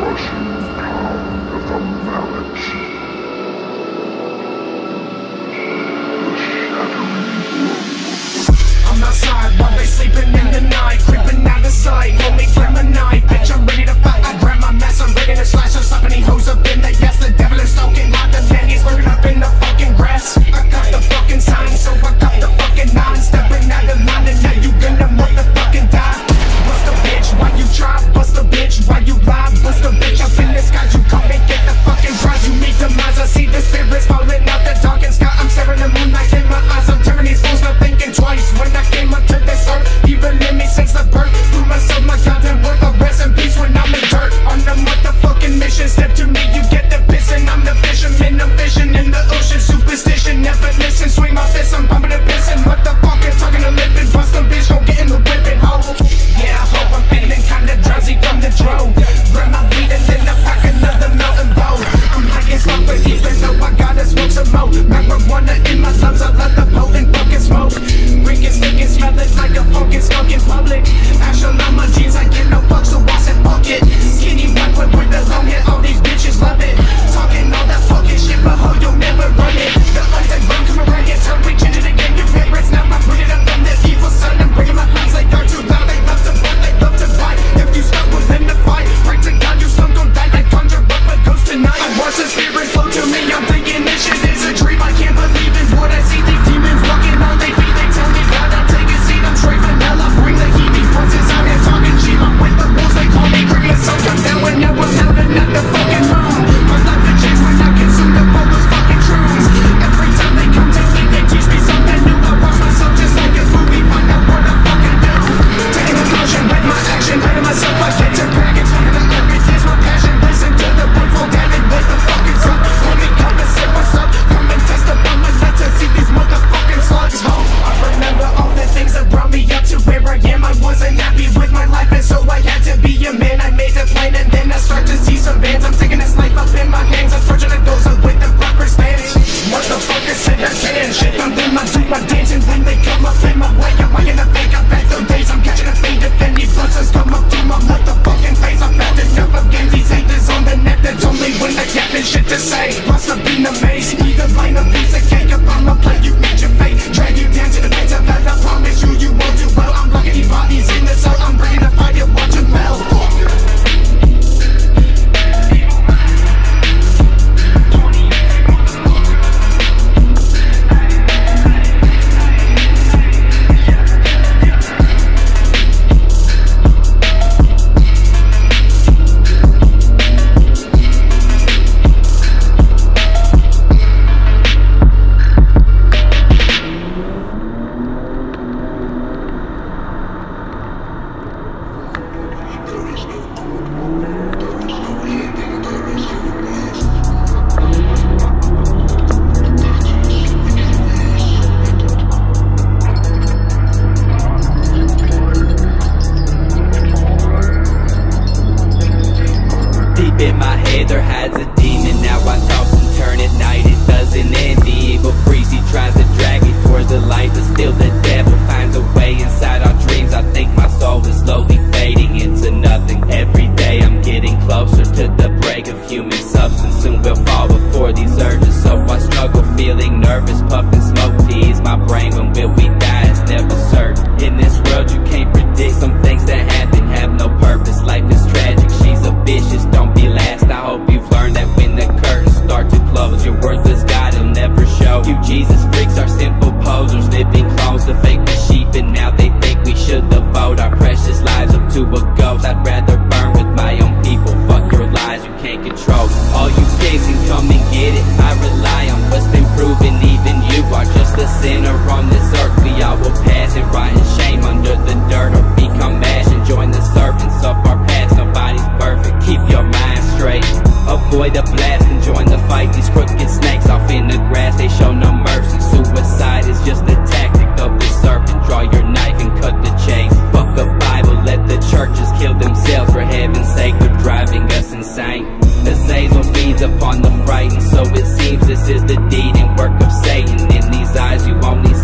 rush. Hither hides a demon. Now I toss and turn at night It doesn't end. The evil priest, he tries to drag me Towards the light But still the devil finds a way Inside our dreams. I think my soul is slowly fading Into nothing. Every day I'm getting closer To the break of human substance. Soon we'll fall before these urges. So I struggle feeling nervous Puffing smoke to ease my brain. When will we die? It's never certain. In this world you can't predict Some things that happen. Have no purpose. Life is writing. So it seems this is the deed and work of Satan. In these eyes you only